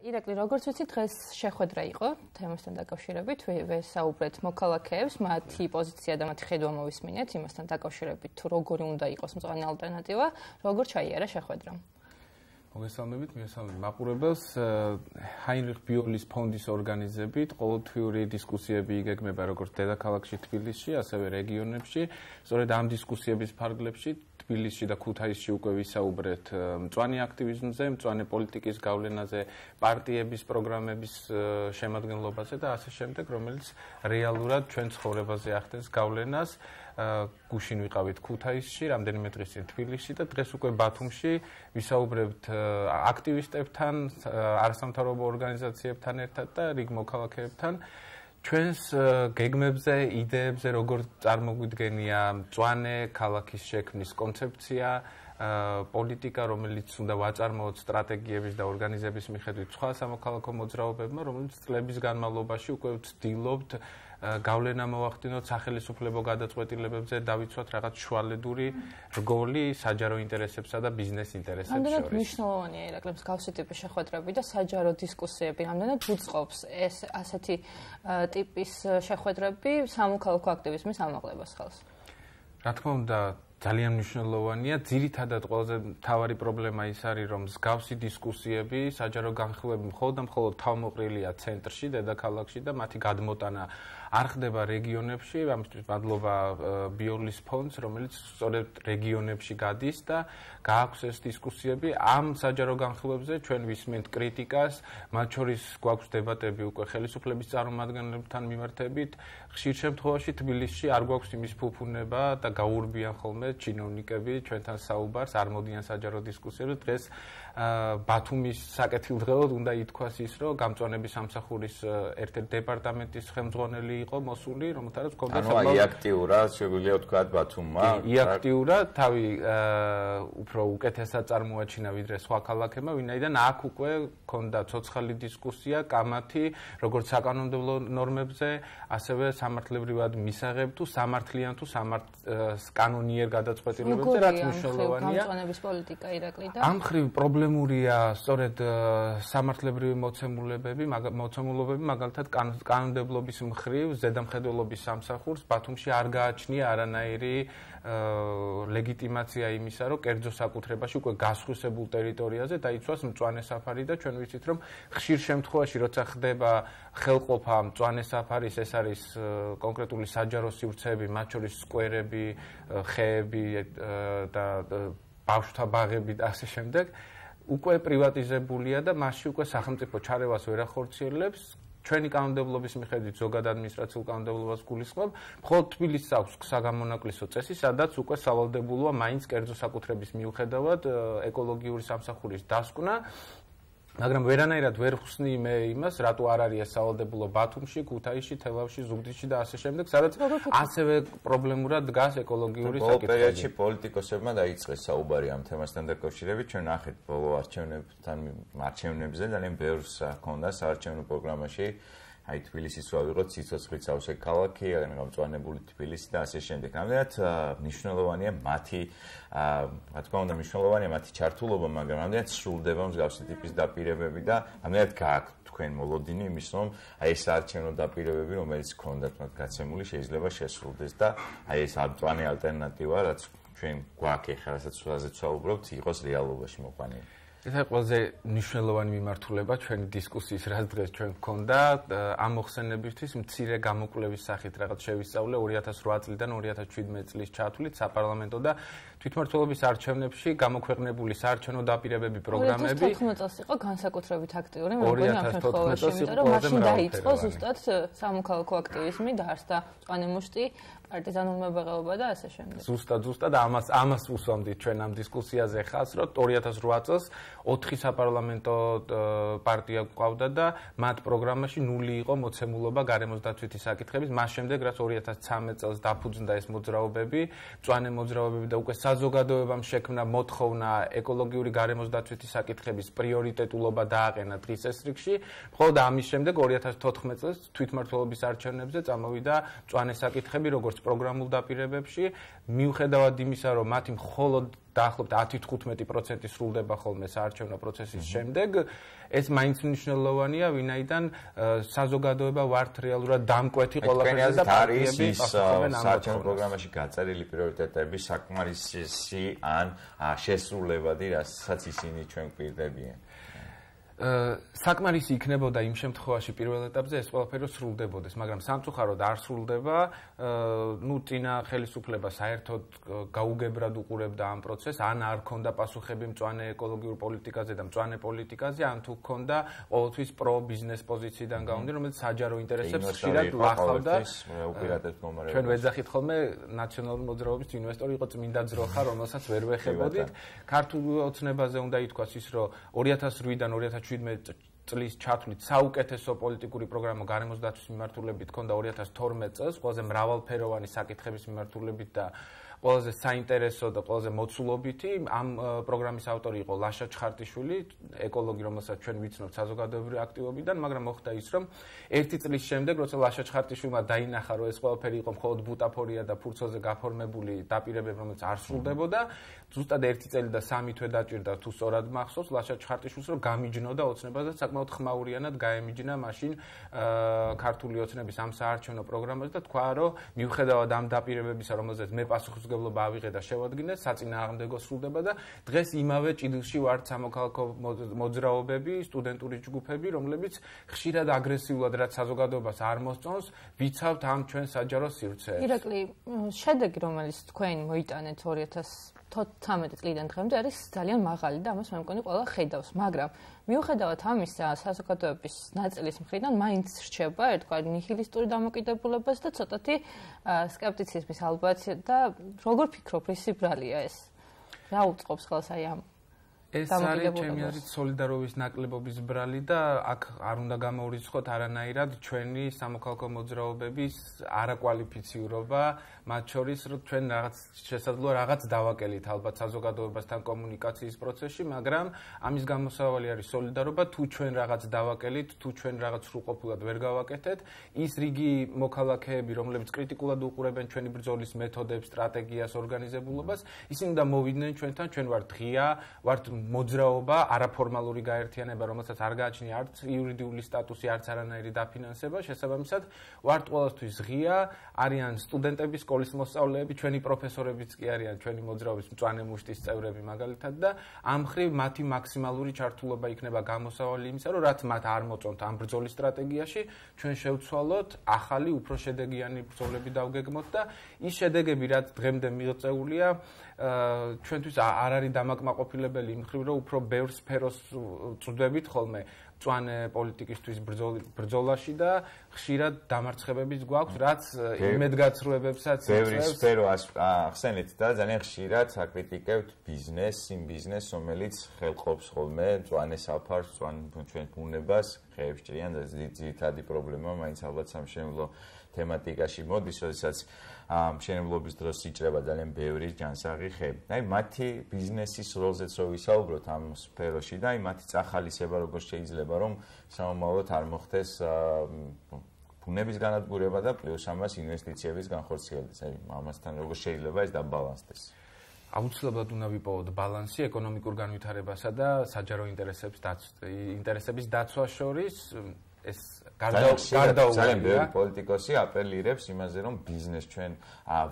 ირაკლი, როგორც ვიცი, დღეს შეხვედრა იყო თემასთან დაკავშირებით, ვესაუბრეთ მოქალაქეებს, მათი პოზიცია და მათი ხედვა მოვისმინეთ იმასთან დაკავშირებით, თუ როგორი უნდა იყოს მწვანე ალტერნატივა, როგორ ჩაიარა შეხვედრა. მოგესალმებით, მიესალმებით მაყურებელს. ჰაინრიხ ბიოლის ფონდის ორგანიზებით ყოველთვიური დისკუსიები იგეგმება როგორც დედაქალაქში თბილისში, ასევე რეგიონებში. სწორედ ამ დისკუსიების ფარგლებში თბილისში და ქუთაისში უკვე ვისაუბრეთ მწვანე აქტივიზმზე, მწვანე პოლიტიკის გავლენაზე, პარტიების პროგრამების შემადგენლობაზე და ასე შემდეგ, რომელიც რეალურად ჩვენ ცხოვრებაზე ახდენს გავლენას. გუშინ ვიყავით ქუთაისში, რამდენიმე დღის წინ თბილისში და დღეს უკვე ბათუმში ვისაუბრებთ აქტივისტებთან, არასამთავრობო ორგანიზაციებთან ერთად და რიგ მოქალაქეებთან. ჩვენს э, გეგმებზე, იდეებზე როგორ წარმოგვიდგენია მწვანე ქალაქის შექმნის კონცეფცია, э, პოლიტიკა, რომელიც უნდა ვაწარმოოთ სტრატეგიების და ორგანიზების მიხედვით სხვა სამოქალაქო მოძრაობებმა, რომელიც წლების განმავლობაში უკვე ვცდილობთ გავლენა მოახდინოთ სახელმწიფო გადაწყვეტილებებზე, დავიცვათ რაღაც შუალედური რგოლი საჯარო ინტერესებსა და ბიზნეს ინტერესებს შორის. ამდენად მნიშვნელოვანია ირაკლებს გავსი ტიპის შეხვედრები და საჯარო დისკუსიები, ამდენად უწყობს ეს ასეთი ტიპის შეხვედრები სამოქალაქო აქტივიზმის ამაღლებას ხელს. რა თქმა უნდა, ძალიან მნიშვნელოვანია. ძირითადად ყველაზე მთავარი პრობლემა ის არის, რომ მსგავსი დისკუსიები, საჯარო განხილვები მხოლოდ და მხოლოდ თავმოყრილია ცენტრში, დედაქალაქში და მათი გადმოტანა არ ხდება რეგიონებში, ამისთვის მადლობა ბიოლის ფონდს, რომელიც სწორედ რეგიონებში გადის და გააქვს ეს დისკუსიები ამ საჯარო განხილვებზე ჩვენ ვისმენთ კრიტიკას, მათ შორის გვაქვს დებატები უკვე ხელისუფლების წარმომადგენლებთან მიმართებით. ხშირ შემთხვევაში თბილისში არ გვაქვს იმის ფუფუნება და გაურბიან ხოლმე ჩინოვნიკები ჩვენთან საუბარს, არ მოდიან საჯარო დისკუსიებზე. დღეს ბათუმის საკეთილდღეოდ უნდა ითქვას ის, რომ გამწვანების სამსახურის ერთ-ერთი დეპარტამენტის ხელმძღვანელი იყო მოსული, რომელთანაც კონდენსატი ანუ აი აქტიურად შეგვიძლია ვთქვა ბათუმმა. კი, აქტიურად თავი უფრო უკეთესად წარმოაჩინა ვიდრე სხვა ქალაქებმა, ვინაიდან აქ უკვე ქონდა ცოცხალი დისკუსია კამათი, როგორც საკანონმდებლო ნორმებზე, ასევე სამართლებრივად მისაღებ თუ სამართლიან თუ სამართ კანონიერ გადაწყვეტილებებზე, რაც მნიშვნელოვანია. გამწვანების პოლიტიკა ირაკლი და ამ ხრივ პრობლემურია სწორედ სამართლებრივი მოცემულებები, მოცემულობები, მაგალითად კანონმდებლობის მხრივ მხრივ ზედამხედველობის სამსახურს ბათუმში არ გააჩნია არანაირი ლეგიტიმაცია იმისა, რომ კერძო საკუთრებაში უკვე გასხვისებულ ტერიტორიაზე დაიცვას მწვანე საფარი და ჩვენ ვიცით, რომ ხშირ შემთხვევაში როცა ხდება ხელყოფა მწვანე საფარის, ეს არის კონკრეტული საჯარო სივრცეები, მათ შორის სკვერები, ხეები და ბავშვთა ბაღები და ასე შემდეგ უკვე პრივატიზებულია და მასში უკვე სახელმწიფო ჩარევას ვერ ახორციელებს. ჩვენი კანონმდებლობის მიხედვით ზოგად ადმინისტრაციულ კანონმდებლობას გულისხმობ, მხოლოდ თბილისს აქვს საგამონაკლისო წესი, სადაც უკვე სავალდებულოა მაინც კერძო საკუთრების მიუხედავად ეკოლოგიური სამსახურის დასკვნა მაგრამ ვერანაირად ვერ ხსნი მე იმას, რატო არ არის სავალდებულო ბათუმში, ქუთაისში, თელავში, ზუგდიდში და ასე შემდეგ, სადაც ასევე პრობლემურად დგას ეკოლოგიური საკითხები. ბოლო პერიოდში პოლიტიკოსებმა დაიწყეს საუბარი ამ თემასთან დაკავშირებით. ჩვენ ნახეთ ბოლო არჩევნებთან არჩევნებზე ძალიან ბევრს ჰქონდა საარჩევნო პროგრამაში. აი თბილისის ვავიღოთ სიცოცხლით სავსე ქალაქი, ან გამწვანებული თბილისი და ასე შემდეგ. ამდენად მნიშვნელოვანია მათი რა თქმა უნდა მნიშვნელოვანია მათი ჩართულობა, მაგრამ ამდენად სრულდება მსგავსი ტიპის დაპირებები და ამდენად გააქვთ თქვენ მოლოდინი იმის რომ აი ეს არჩევნო დაპირებები, რომელიც ქონდათ მათ გაცემული, შეიძლება შესრულდეს და აი ეს არტვანი ალტერნატივა, რაც ჩვენ გვაქვს ახლა, რასაც სულაზეც ვაუბრობთ, იყოს რეალობაში მოყვანილი. ეს არის ყველაზე მნიშვნელოვანი მიმართულება ჩვენი დისკუსიის, რაც დღეს ჩვენ გქონდა ამ მოხსენებისთვის მცირე გამოკვლევის სახით რაღაც შევისწავლე 2008 წლიდან 2017 წლის ჩათვლით საპარლამენტო და თვითმმართველობის არჩევნებში გამოქვეყნებული საარჩევნო დაპირებები პროგრამები. 2014 წელს იყო განსაკუთრებით აქტიური მეგონი ამ შემთხვევაში, იმიტომ რომ მაშინ დაიწყო ზუსტად სამოქალაქო აქტივიზმი დაარსდა პანემუშტი პარტიზანულმა ბაღელობა და ასე შემდეგ. ზუსტად, ზუსტად ამას ამას უსვამდით ჩვენ ამ დისკუსიაზე ხალხს, რომ 2008 წელს 4 საპარლამენტო პარტია გვყავდა და მათ პროგრამაში ნული იყო მოცემულობა გარემოს დაცვითი საკითხების. მას შემდეგ, რაც 2013 წელს დაფუძნდა ეს მოძრაობები, მწვანე მოძრაობები და უკვე საზოგადოებამ შექმნა მოთხოვნა ეკოლოგიური გარემოს დაცვითი საკითხების პრიორიტეტულობა დააყენა დღის ეს რიგში. მხოლოდ ამის შემდეგ 2014 წელს თვითმმართველობის არჩევნებზე წამოვიდა მწვანე საკითხები, როგორც პროგრამულ დაპირებებში, მიუხედავად იმისა, რომ მათი მხოლოდ დაახლოებით 10-15% სრულდება ხოლმე საარჩევნო პროცესის შემდეგ. ეს მაინც მნიშვნელოვანია, ვინაიდან საზოგადოება ვართ რეალურად დამკვეთი ყველაფერზე და პარტიები პასუხობენ ამ საარჩევნო პროგრამაში გაწერილი პრიორიტეტები საკმარისი ან შესრულებადი, რასაც ისინი ჩვენ გვირდებიან. საკმარისი იქნებოდა იმ შემთხვევაში პირველ ეტაპზე ეს ყველაფერი სრულდებოდეს, მაგრამ სამწუხაროდ არ სრულდება. ნუ წინა ხელისუფლება საერთოდ გაუგებრად უყურებდა ამ პროცესს, ან არ ქონდა პასუხები მწვანე ეკოლოგიურ პოლიტიკაზე და მწვანე პოლიტიკაზე, ან თუ ქონდა ყოველთვის პრო-ბიზნეს პოზიციიდან გაუნდი, რომელიც საჯარო ინტერესებს ხშირად ვახავდა. ჩვენ ვეძახით ხოლმე ნაციონალური მოძრაობის ინვესტორი იყო წმინდა ძროხა, რომელსაც ვერ ვეხებოდით. ქართულ ოცნებაზე უნდა ითქვას ის, რომ 2008-დან 2000 17 წლის ჩათვლით საუკეთესო პოლიტიკური პროგრამა გარემოს დაცვის მიმართულებით ქონდა 2012 წელს, ყველაზე მრავალფეროვანი საკითხების მიმართულებით და ყველაზე საინტერესო და ყველაზე მოცულობითი ამ პროგრამის ავტორი იყო ლაშა ჩხარტიშვილი, ეკოლოგი, რომელსაც ჩვენ ვიცნობთ საზოგადოებრივი აქტივობიდან, მაგრამ მოხდა ის, რომ ერთი წლის შემდეგ, როცა ლაშა ჩხარტიშვილმა დაინახა, რომ ეს ყველაფერი იყო მხოლოდ ბუტაფორია და ფურცოზე გაფორმებული დაპირებები, რომელიც არ სრულდებოდა, ზუსტად ერთი წელი და სამი თვე დაჭირდა თუ სწორად მახსოვს ლაშა ჩხარტიშვილს, რომ გამიჯნოდა ოცნებაზე, საკმაოდ ხმაურიანად გაემიჯნა მაშინ ქართული ოცნების ამ საარჩევნო პროგრამაზე და თქვა, რომ მიუხედავად ამ დაპირებებისა, რომელზეც მე პასუხს პასუხისმგებლობა ავიღე და შევადგინე, საწინააღმდეგო სრულდება და დღეს იმავე ჭიდილში ვართ სამოქალაქო მოძრაობები, სტუდენტური ჯგუფები, რომლებიც ხშირად აგრესიულად რაც საზოგადოებას არ მოსწონს, ვიცავთ ამ ჩვენ საჯარო სივრცეებს. ირაკლი, შედეგი რომელიც თქვენ მოიტანეთ 2000 13 წლიდან დღემდე არის ძალიან მაღალი და ამას მე მგონი ყველა ხედავს, მაგრამ მიუხედავად ამისა, საზოგადოების ნაწილის მხრიდან მაინც რჩება ერთგვარი ნიჰილისტური დამოკიდებულებას და ცოტათი სკეპტიციზმის ალბათი და როგორ ფიქრობ, ისი ბრალია ეს? რა უწყობს ხელს აი ამ ეს არის ჩემი აზრით სოლიდარობის ნაკლებობის ბრალი და აქ არ უნდა გამოურიცხოთ არანაირად ჩვენი სამოქალაქო მოძრაობების არაკვალიფიციურობა, მათ შორის რომ ჩვენ რაღაც შესაძლოა რაღაც დავაკელით ალბათ საზოგადოებასთან კომუნიკაციის პროცესში, მაგრამ ამის გამოსავალი არის სოლიდარობა, თუ ჩვენ რაღაც დავაკელით, თუ ჩვენ რაღაც სრულყოფილად ვერ გავაკეთეთ, ის რიგი მოქალაქეები, რომლებიც კრიტიკულად უყურებენ ჩვენი ბრძოლის მეთოდებს, სტრატეგიას, ორგანიზებულობას, ისინი უნდა მოვიდნენ ჩვენთან, ჩვენ ვართ ღია, ვართ მოძრაობა, არაფორმალური გაერთიანება, რომელსაც არ გააჩნია არც იურიდიული სტატუსი, არც არანაირი დაფინანსება, შესაბამისად, ვართ ყოველთვის ღია, არიან სტუდენტები, სკოლის მოსწავლეები, ჩვენი პროფესორებიც კი არიან ჩვენი მოძრაობის მწვანე მუშტის წევრები მაგალითად და ამ ხრივ მათი მაქსიმალური ჩართულობა იქნება გამოსავალი იმისა, რომ რაც მათ არ მოწონთ ამ ბრძოლის სტრატეგიაში, ჩვენ შევცვალოთ ახალი, უფრო შედეგიანი ბრძოლები დავგეგმოთ და ის შედეგები, რაც დღემდე მიღწეულია, ჩვენთვის არ არის დამაკმაყოფილებელი იმ ხრივ რომ უფრო ბევრ სფეროს წვდებით ხოლმე წვანე პოლიტიკისთვის ბრძოლაში და ხშირად დამარცხებების გვაქვს რაც იმედგაცრუებებსაც ბევრი სფერო ახსენეთ და ძალიან ხშირად საკრიტიკებთ ბიზნეს იმ ბიზნეს რომელიც ხელყოფს ხოლმე წვანე საფარს წვან ჩვენ ბუნებას. ხეებს ჭრიან და ძირითადი პრობლემა მაინც ალბათ სამშენებლო თემატიკაში მოდის როდესაც მშენებლობის დროს იჭრება ძალიან ბევრი ჯანსაღი ხე. აი მათი ბიზნესის როლზეც რო ვისაუბროთ ამ სფეროში და აი მათი წახალისება როგორ შეიძლება რომ სამომავლოდ არ მოხდეს ბუნების განადგურება და პლუს ამას ინვესტიციების განხორციელება. აი ამასთან როგორ შეიძლება ეს დაბალანსდეს. აუცილებლად უნდა ვიპოვოთ ბალანსი ეკონომიკურ განვითარებასა და საჯარო ინტერესების დაცვა ინტერესების დაცვას შორის ეს გარდაუვალია ძალიან ბევრი პოლიტიკოსი აპელირებს იმაზე რომ ბიზნეს ჩვენ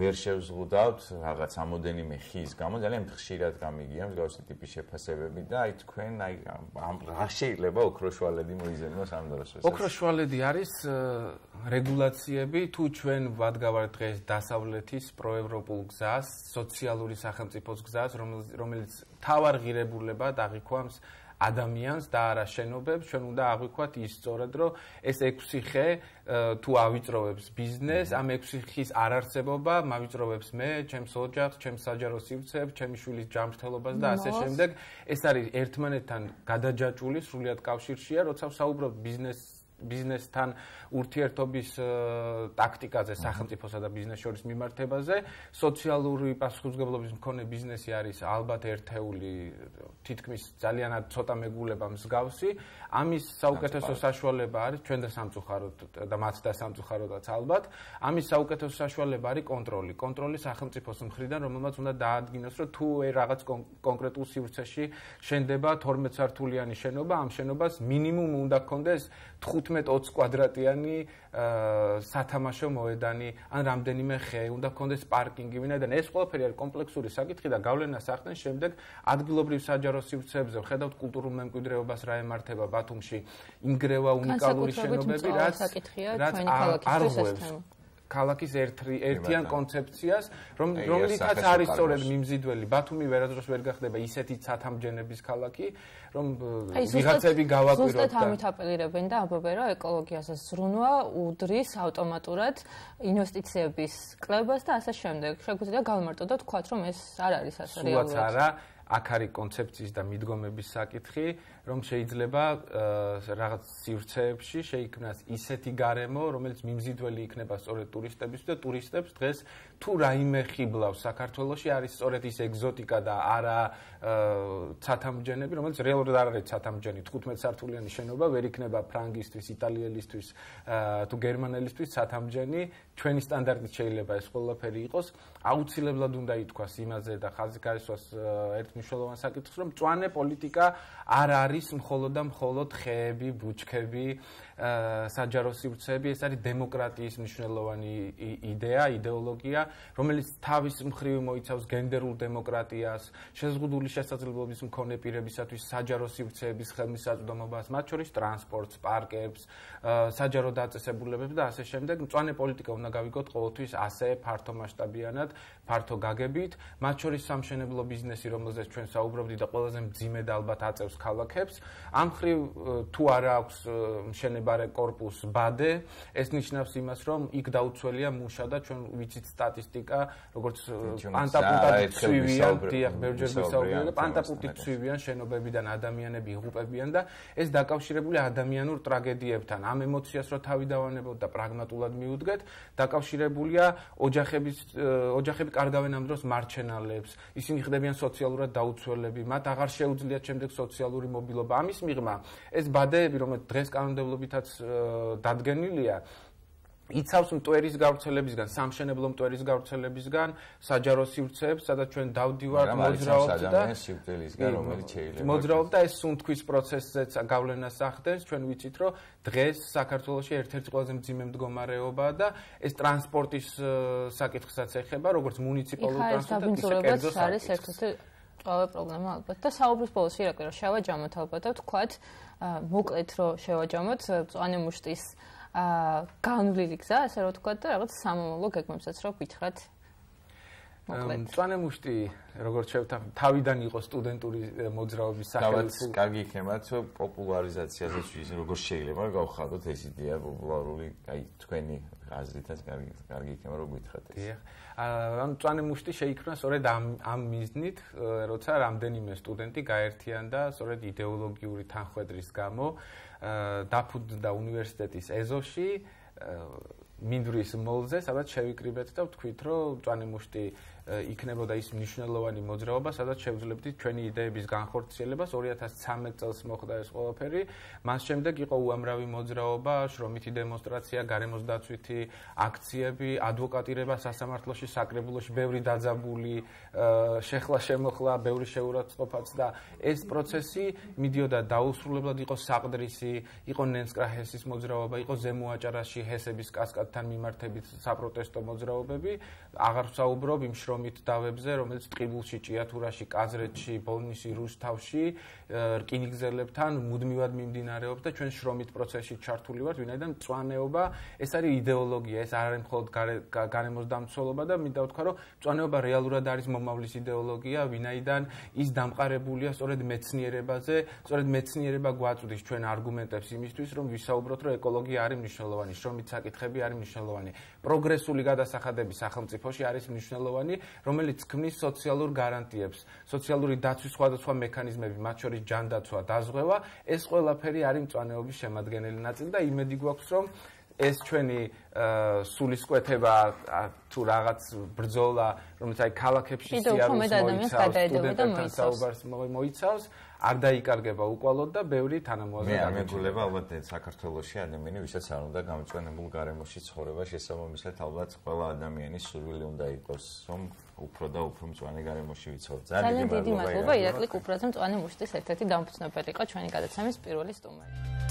ვერ შევზღუდავთ რაღაც ამოდენიმე ხის გამო. ძალიან ხშირად გამიგია მსგავსი ტიპის შეფასებები და აი თქვენ აი ამ რა შეიძლება ოქროშვალედი მოიზემოს ამ დროს ოქროშვალედი არის რეგულაციები თუ ჩვენ ვადგავართ დღეს დასავლეთის პროევროპულ გზას სოციალური სახელმწიფოს გზას რომელიც თავარ ღირებულებად აღიქვამს ადამიანს და არა შენობებს, ჩვენ უნდა აღვიქვათ ის სწორად, რომ ეს 6 ხე თუ ავიწროვებს ბიზნეს, ამ 6 ხის არარსებობა მავიწროვებს მე, ჩემს ოჯახს, ჩემს საჯარო სივრცეებს, ჩემი შვილის ჯანმრთელობას და ასე შემდეგ. ეს არის ერთმანეთთან გადაჯაჭული, სრულიად კავშირშია, როცა ვსაუბრობ ბიზნეს ბიზნესთან ურთიერთობის ტაქტიკაზე, სახელმწიფოსა და ბიზნეს შორის მიმართებაზე. სოციალური პასუხისმგებლობის მქონე ბიზნესი არის ალბათ ერთეული თითქმის ძალიანად ცოტა მეგულება მსგავსი. ამის საუკეთესო საშუალება არის ჩვენ და სამწუხაროდ და მათ და სამწუხაროდაც ალბათ. ამის საუკეთესო საშუალება არის კონტროლი. კონტროლი სახელმწიფოს მხრიდან, რომელმაც უნდა დაადგინოს, რომ თუ რაღაც კონკრეტულ სივრცეში შენდება 12 სართულიანი შენობა, ამ შენობას მინიმუმ უნდა გქონდეს 15-20 კვადრატიანი სათამაშო მოედანი, ან რამდენიმე ხე, უნდა გქონდეს პარკინგი, ვინაიდან ეს ყველაფერი არის კომპლექსური საკითხი და გავლენას ახდენს შემდეგ ადგილობრივ საჯარო სივრცეებზე, ხედავთ კულტურულ მემკვიდრეობას რა ემართება ბათუმში, ინგრევა უნიკალური შენობები, რაც რაც არ ღვევს ქალაქის ერთი ერთიან კონცეფციას, რომ რომლითაც არის სწორედ მიმზიდველი ბათუმი ვერადროს ვერ გახდება ისეთი ცათამჯენების ქალაქი, რომ ვიღაცები გავაკვიროთ და ზუსტად ამით აპელირებენ და ამბობენ, რომ ეკოლოგიაზე ზრუნვა უდრის ავტომატურად ინვესტიციების კლებას და ასე შემდეგ. შეგვიძლია გავმარტოთ და თქვათ, რომ ეს არ არის ასე რეალურად. სულაც არა. აქ არის კონცეფციის და მიდგომების საკითხი, რომ შეიძლება რაღაც სივრცეებში შეიქმნას ისეთი გარემო, რომელიც მიმზიდველი იქნება სწორედ ტურისტებს და ტურისტებს დღეს თუ რაიმე ხიბლავს. საქართველოში არის სწორედ ის ეგზოტიკა და არა ცათამბჯენები, რომელიც რეალურად არ არის ცათამბჯენი. 15 სართულიანი შენობა ვერ იქნება ფრანგისთვის, იტალიელისთვის თუ გერმანელისთვის ცათამბჯენი, ჩვენი სტანდარტით შეიძლება ეს ყველაფერი იყოს, აუცილებლად უნდა ითქვას იმაზე და ხაზი გაისვას ერთ მნიშვნელოვან საკითხს, რომ მწვანე პოლიტიკა არ არის მხოლოდ და მხოლოდ ხეები, ბუჩქები, საჯარო სივრცეები, ეს არის დემოკრატიის მნიშვნელოვანი იდეა, идеოლოგია, რომელიც თავის მხრივ მოიცავს გენდერულ დემოკრატიას, შეზღუდული შესაძლებლობის მქონე პირებისათვის საჯარო სივრცეების ხელმისაწვდომობას, მათ შორის ტრანსპორტს, პარკებს, საჯარო დაწესებულებებს და ასე შემდეგ. მწვანე პოლიტიკა უნდა გავიგოთ ყოველთვის ასე ფართო მასშტაბიანად, ფართო გაგებით, მათ შორის სამშენებლო ბიზნესი, რომელზეც ჩვენ საუბრობდით და ყველაზე მძიმედ ალბათ აწევს ქალაქებს. ამ ხრივ თუ არა აქვს მშენება მდინარე корпус ბადე. ეს ნიშნავს იმას რომ იქ დაუცველია მუშა და ჩვენ ვიცით სტატისტიკა როგორც პანტაპუტად ცვივიან დიახ ბევრჯერ ვისაუბრეთ პანტაპუტით ცვივიან შენობებიდან ადამიანები იღუპებიან და ეს დაკავშირებული ადამიანურ ტრაგედიებთან. ამ ემოციას რო თავი დავანებოთ და პრაგმატულად მიუდგეთ დაკავშირებულია ოჯახების ოჯახები კარგავენ ამ დროს მარჩენალებს. ისინი ხდებიან სოციალურად დაუცველები. მათ აღარ შეუძლიათ შემდეგ სოციალური მობილობა. ამის მიღმა ეს ბადეები რომელიც დღეს კანონმდებლობითად კანონმდებლობითაც დადგენილია, იცავს მტვერის გავრცელებისგან, სამშენებლო მტვერის გავრცელებისგან, საჯარო სივრცეებს, სადაც ჩვენ დავდივართ მოძრაობთ და სივრცეებისგან, რომელიც შეიძლება მოძრაობთ და ეს სუნთქვის პროცესზეც გავლენას ახდენს. ჩვენ ვიცით, რომ დღეს საქართველოში ერთ-ერთი ყველაზე მძიმე მდგომარეობაა და ეს ტრანსპორტის საკითხსაც ეხება, როგორც მუნიციპალური ტრანსპორტი, ისე კერძო საკითხი. ყველა პრობლემა ალბათ და საუბრის ბოლოს ირაკლი რომ შევაჯამოთ ალბათ და თქვათ მოკლედ რომ შევაჯამოთ წვანე მუშტის აა განვლილი გზა, ასე რომ ვთქვა და რაღაც სამომავლო გეგმებსაც რო გითხრათ. მოკლედ. წვანე მუშტი, როგორც შევთავ, თავიდან იყო სტუდენტური მოძრაობის სახელმწიფო. დავაც კარგი რომ პოპულარიზაციაზე როგორ შეიძლება გავხადოთ ეს იდეა პოპულარული, აი თქვენი აზრითაც კარგი კარგი იქნება რომ გითხრათ ეს. დიახ. ან წვანე მუშტი შეიქმნა სწორედ ამ ამ მიზნით, როცა რამდენიმე სტუდენტი გაერთიანდა სწორედ იდეოლოგიური თანხwebdriver-ის გამო. დაფუძნდა უნივერსიტეტის ეზოში მინდვრის მოლზე, სადაც შევიკრიბეთ და ვთქვით, რომ ჭანემუშტი იქნებოდა ის მნიშვნელოვანი მოძრაობა, სადაც შევძლებდით ჩვენი იდეების განხორციელებას 2013 წელს მოხდა ეს ყველაფერი. მას შემდეგ იყო უამრავი მოძრაობა, შრომითი დემონსტრაცია, გარემოს დაცვითი აქციები, ადვოკატირება სასამართლოში, საკრებულოში, ბევრი დაძაბული, შეხლა შემოხლა, ბევრი შეურაცხყოფაც და ეს პროცესი მიდიოდა დაუსრულებლად იყო საყდრისი, იყო ნენსკრაჰესის მოძრაობა, იყო ზემოაჭარაში ჰესების კასკადთან მიმართებით საპროტესტო მოძრაობები. აღარ ვსაუბრობ იმ შრომ შრომით დავებზე, რომელიც ტყიბულში, ჭიათურაში, კაზრეთში, ბოლნისი, რუსთავში რკინიგზელებთან მუდმივად მიმდინარეობს და ჩვენ შრომით პროცესში ჩართული ვართ, ვინაიდან წვანეობა ეს არის იდეოლოგია, ეს არ არის მხოლოდ გარემოს დამცველობა და მინდა ვთქვა, რომ წვანეობა რეალურად არის მომავლის იდეოლოგია, ვინაიდან ის დამყარებულია სწორედ მეცნიერებაზე, სწორედ მეცნიერება გვაწვდის ჩვენ არგუმენტებს იმისთვის, რომ ვისაუბროთ, რომ ეკოლოგია არის მნიშვნელოვანი, შრომით საკითხები არის მნიშვნელოვანი. პროგრესული გადასახადები სახელმწიფოში არის მნიშვნელოვანი, რომელიც ქმნის სოციალურ გარანტიებს, სოციალური დაცვის სხვადასხვა მექანიზმები, მათ შორის ჯანდაცვა, დაზღვევა, ეს ყველაფერი არის მწვანეობის შემადგენელი ნაწილი და იმედი გვაქვს, რომ ეს ჩვენი სულისკვეთება თუ რაღაც ბრძოლა, რომელიც აი ქალაქებში სიარულს მოიცავს, საუბარს მოიცავს, არ დაიკარგება უკვალოდ და ბევრი თანამოაზრე მე ამეგულება ალბათ საქართველოსი ადამიანი ვისაც არ უნდა გამწვენებულ გარემოში ცხოვრება შესაბამისად ალბათ ყველა ადამიანის სურვილი უნდა იყოს რომ უფრო და უფრო მწვანე გარემოში ვიცხოვროთ ძალიან დიდი მადლობა ირაკლი. კუპრაძე მწვანე მუშტის ერთ-ერთი დამფუძნებელი იყო ჩვენი გადაცემის პირველი სტუმარი